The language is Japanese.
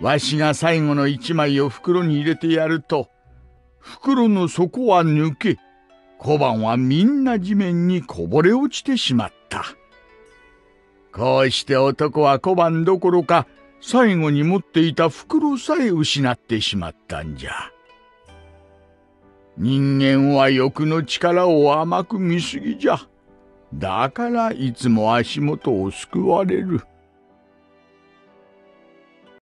わしが最後の一枚を袋に入れてやると袋の底は抜け小判はみんな地面にこぼれ落ちてしまった。こうして男は小判どころか最後に持っていた袋さえ失ってしまったんじゃ。人間は欲の力を甘く見すぎじゃ。だからいつも足元を救われる。